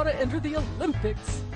To enter the Olympics.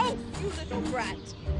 House, you little brat!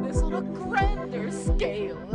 This on a grander scale.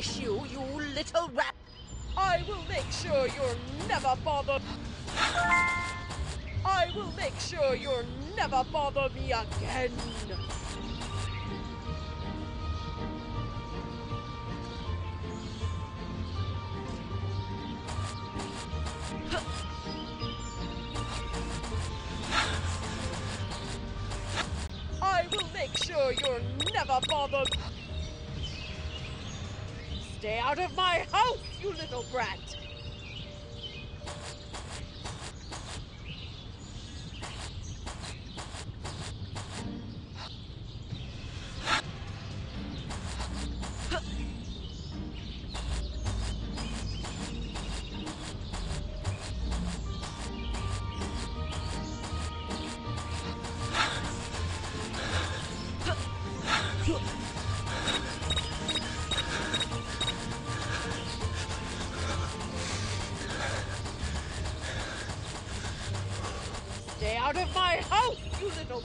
You little rat. I will make sure you're never bothered. I will make sure you'll never bother me again.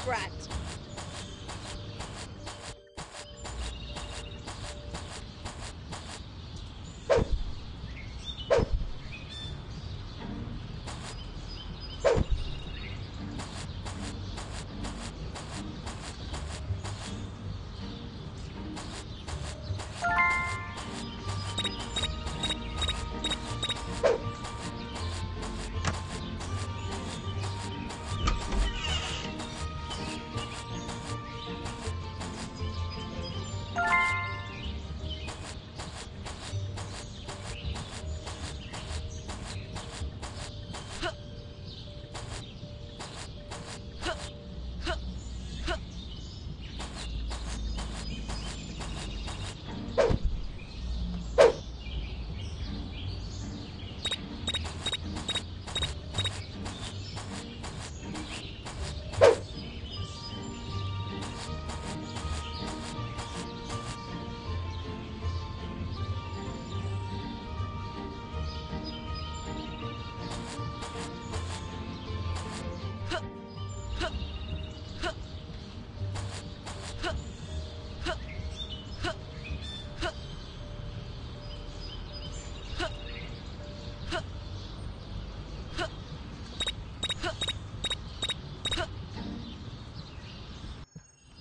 You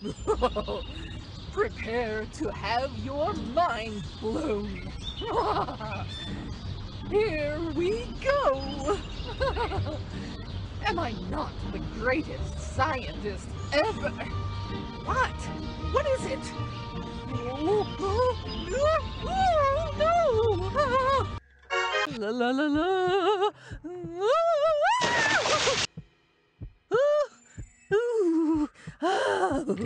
Prepare to have your mind blown. Here we go. Am I not the greatest scientist ever? What? What is it? No! La la la la. Ooh.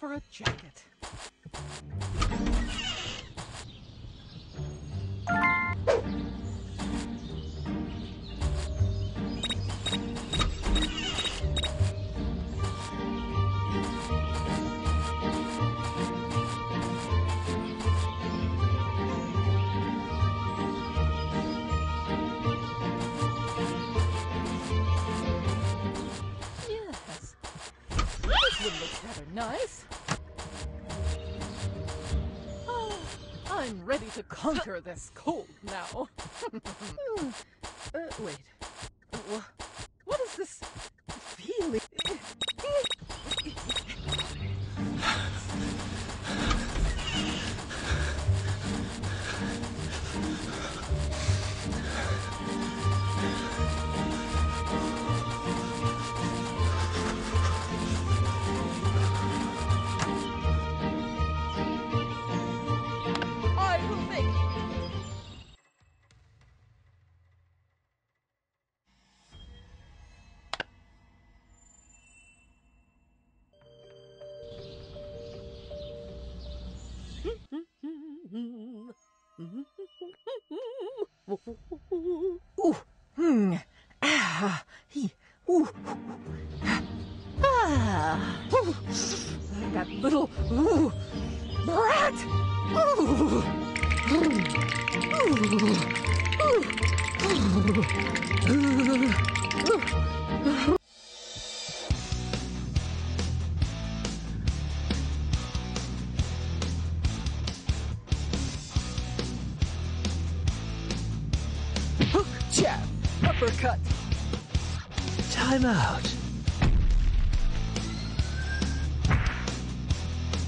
For a jacket. Conquer this cold now. uh, wait.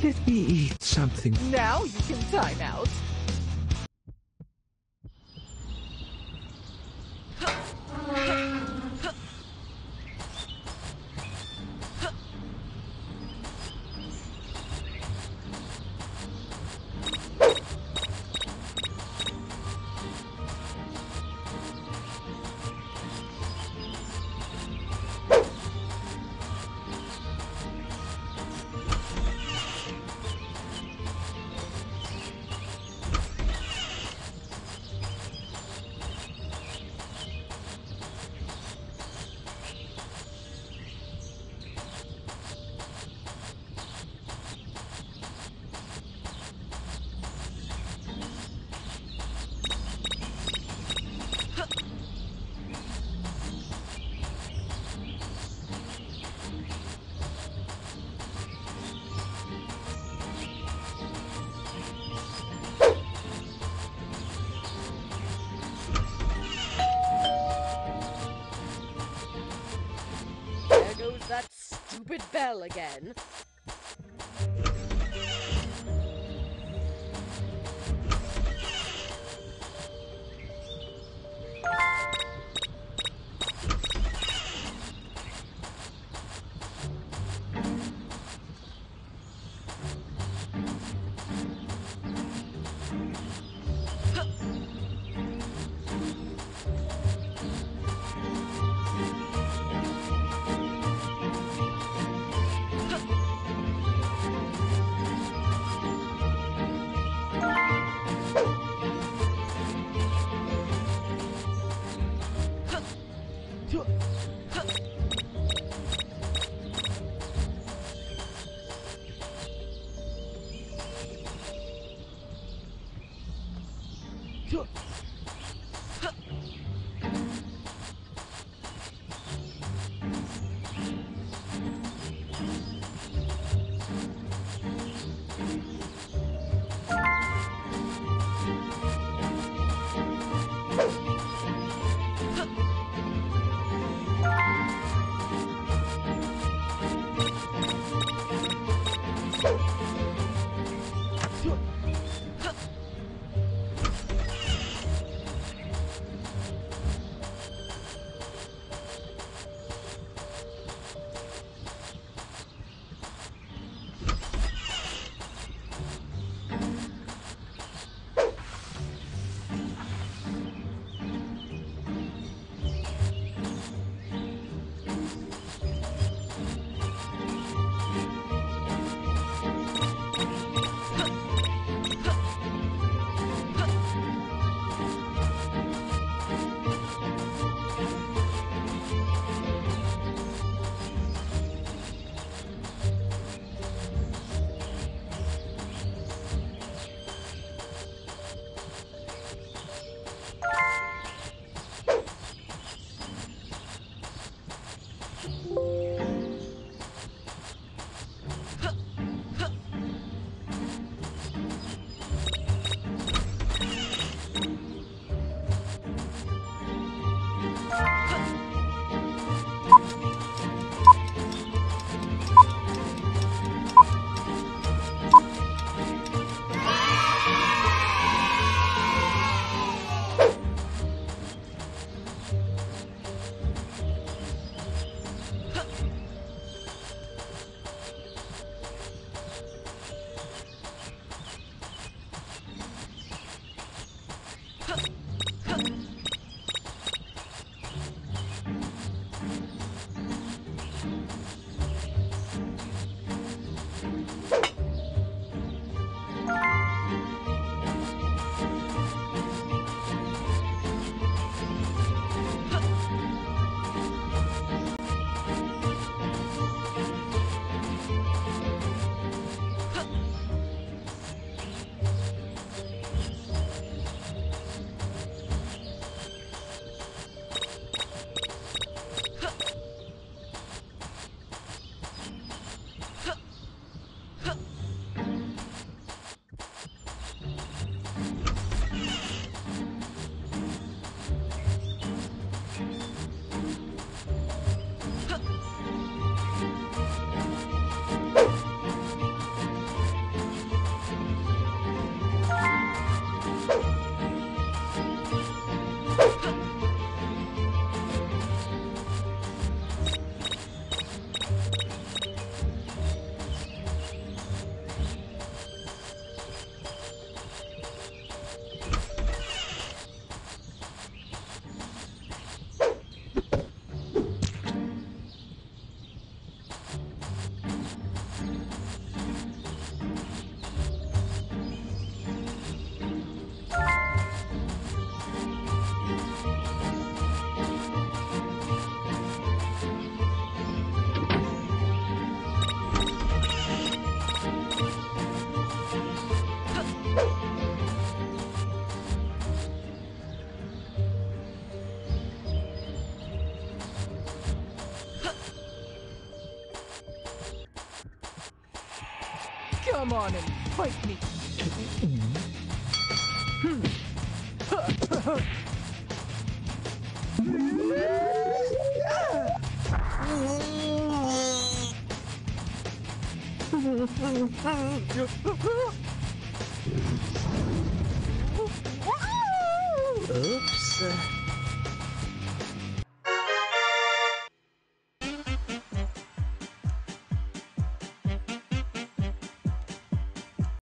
Let me eat something. Now you can time out. Stupid bell again. Fight me. Hmm. Hmm.